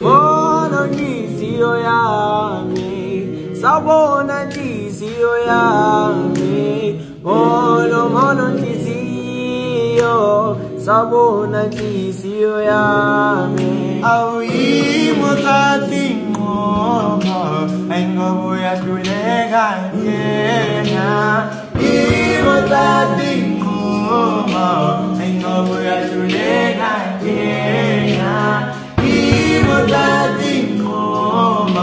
Bona nhliziyo yami Sawubona nhliziyo yami Molo molo nhliziyo Sawubona nhliziyo yami Awuyimo thathi nqomo ayingoba uyahluleka njena Imo thathi nqomo